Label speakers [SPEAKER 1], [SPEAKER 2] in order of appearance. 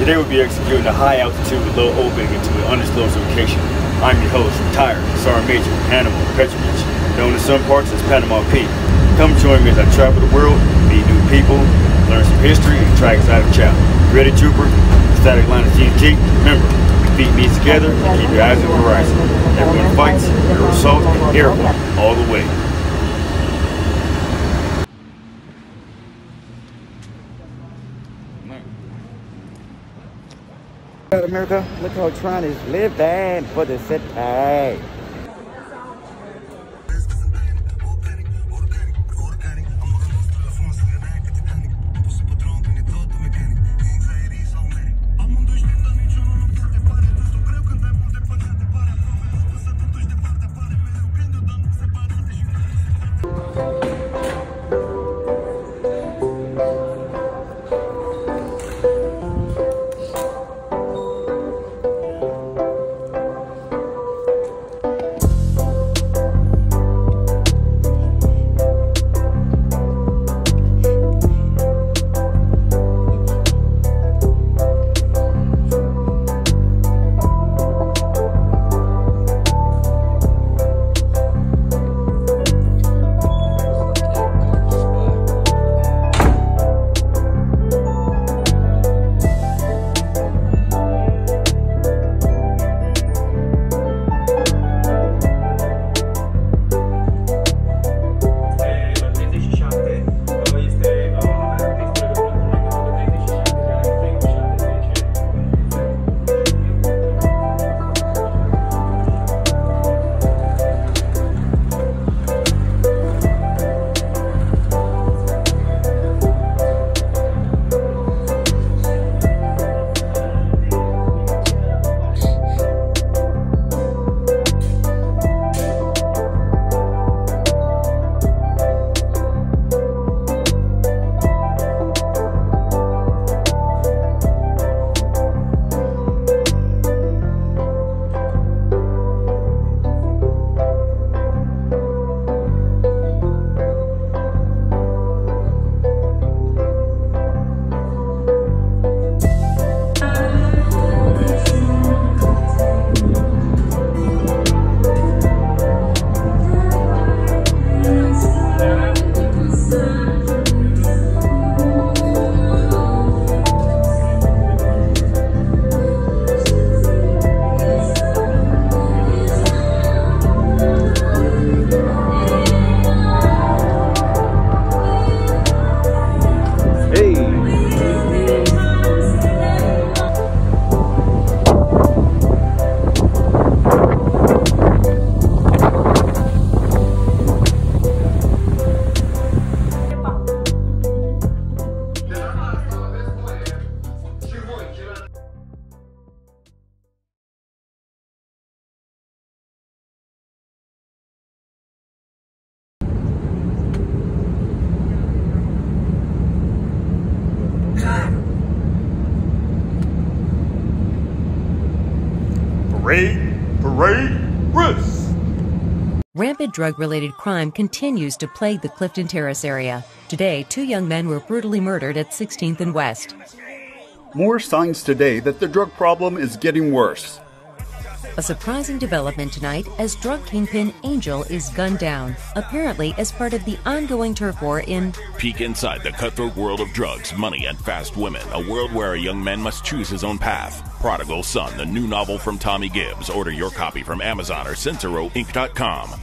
[SPEAKER 1] Today we'll be executing a high altitude low opening into an undisclosed location. I'm your host, retired Sergeant Major Animal Petrovich, known in some parts as Panama P. Come join me as I travel the world, meet new people, learn some history, and try exotic chow. Ready, Trooper? Static line of TNT. Remember, feet meet together, and keep your eyes on the horizon. Everyone fights, air assault, and airborne all the way.
[SPEAKER 2] America, look how Tron is living for the city.
[SPEAKER 1] Parade, parade, risk!
[SPEAKER 3] Rampant drug related crime continues to plague the Clifton Terrace area. Today, two young men were brutally murdered at 16th and West.
[SPEAKER 4] More signs today that the drug problem is getting worse.
[SPEAKER 3] A surprising development tonight as drug kingpin Angel is gunned down, apparently as part of the ongoing turf war in.
[SPEAKER 5] Peek inside the cutthroat world of drugs, money, and fast women. A world where a young man must choose his own path. Prodigal Son, the new novel from Tommy Gibbs. Order your copy from Amazon or CensoRoInc.com.